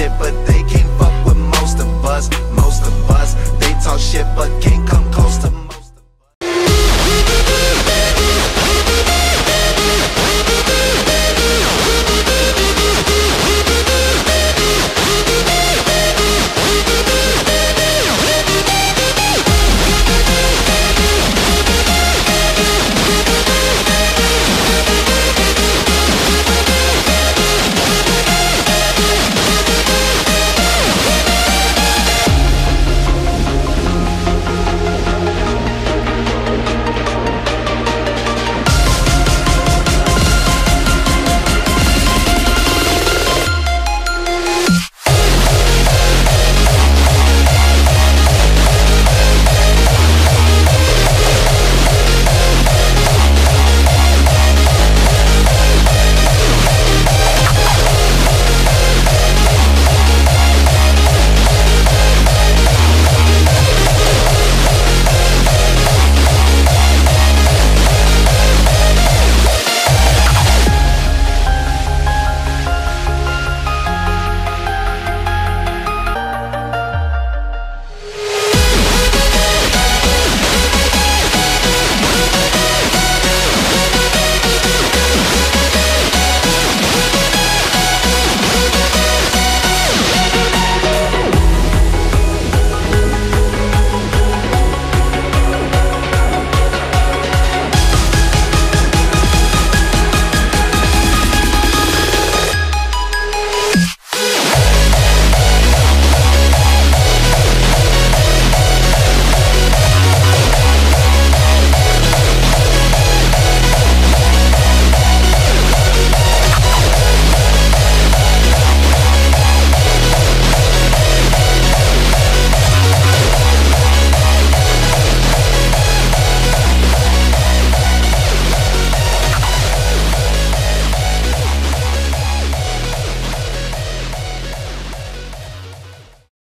shit, but they